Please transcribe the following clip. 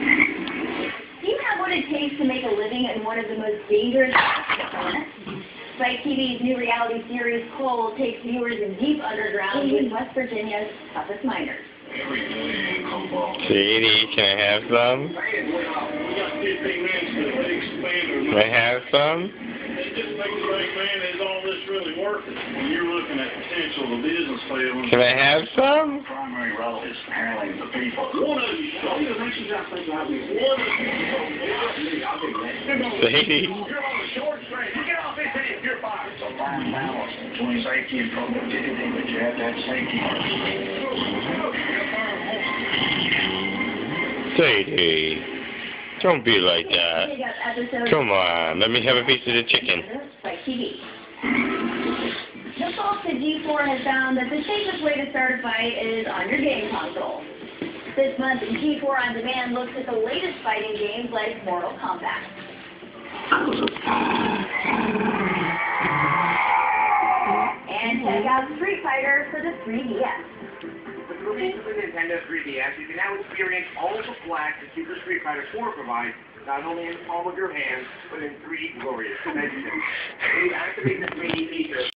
Do you have what it takes to make a living in one of the most dangerous spots on the? Spike TV's new reality series, Coal, takes viewers in deep underground with West Virginia's toughest miners. Sadie, can I have some? Can I have some? Just makes man, is all this really worth it? When you're looking at potential of business failing. Can I have some? Primary role handling the people. One of you, one of you, Sadie. you're on the short string. You get off this end, you're fired. It's a fine balance between safety and productivity, but you have to have safety first. Sadie. Don't be like that. Big up episode Come on, let me have a piece of the chicken. The folks at G4 has found that the safest way to start a fight is on your game console. This month, G4 On Demand looks at the latest fighting games like Mortal Kombat. And check out Street Fighter for the 3DS. With the release of the Nintendo 3DS, you can now experience all of the flash that Super Street Fighter 4 provides, not only in the palm of your hand, but in three glorious dimensions. You activate the 3D feature,